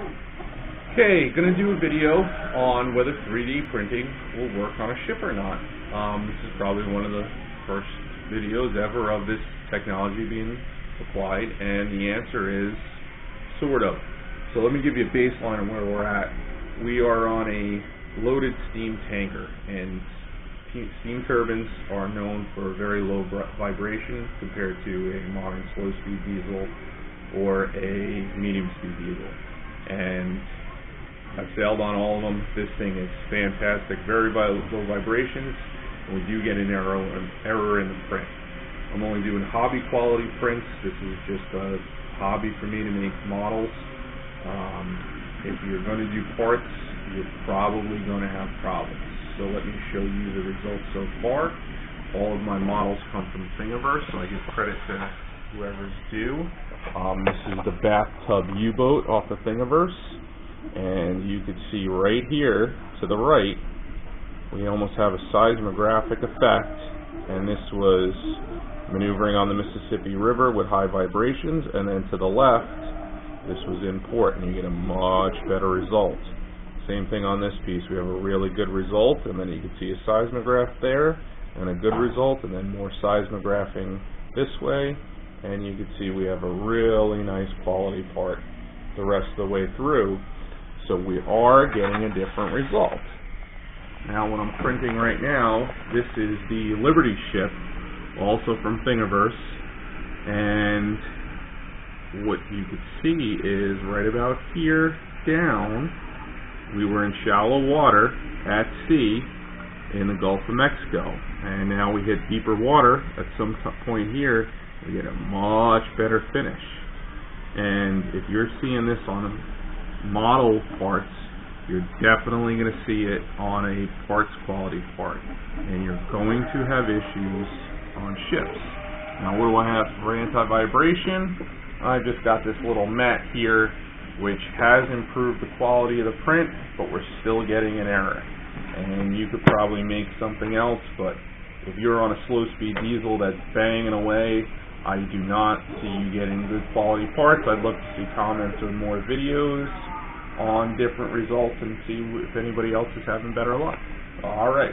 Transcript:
Okay, gonna do a video on whether 3D printing will work on a ship or not. Um, this is probably one of the first videos ever of this technology being applied, and the answer is sort of. So let me give you a baseline on where we're at. We are on a loaded steam tanker, and steam turbines are known for very low vibration compared to a modern slow-speed diesel or a medium-speed diesel. And I've sailed on all of them. This thing is fantastic, very low vibrations, and we do get an error, an error in the print. I'm only doing hobby quality prints. This is just a hobby for me to make models. Um, if you're going to do parts, you're probably going to have problems. So let me show you the results so far. All of my models come from Thingiverse, so I give credit to whoever's due. Um, this is the bathtub U-boat off the Thingiverse, and you can see right here to the right, we almost have a seismographic effect, and this was maneuvering on the Mississippi River with high vibrations, and then to the left, this was in port, and you get a much better result. Same thing on this piece. We have a really good result, and then you can see a seismograph there, and a good result, and then more seismographing this way, and you can see we have a really nice quality part the rest of the way through. So we are getting a different result. Now what I'm printing right now, this is the Liberty ship, also from Thingiverse, and what you can see is right about here down, we were in shallow water at sea in the Gulf of Mexico. And now we hit deeper water at some point here, we get a much better finish. And if you're seeing this on model parts, you're definitely going to see it on a parts quality part. And you're going to have issues on ships. Now what do I have for anti-vibration? I've just got this little mat here which has improved the quality of the print, but we're still getting an error. And you could probably make something else, but if you're on a slow-speed diesel that's banging away, I do not see you getting good quality parts. I'd love to see comments or more videos on different results and see if anybody else is having better luck. All right.